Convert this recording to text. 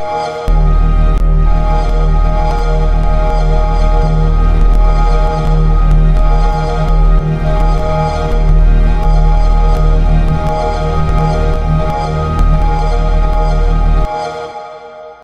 Bye.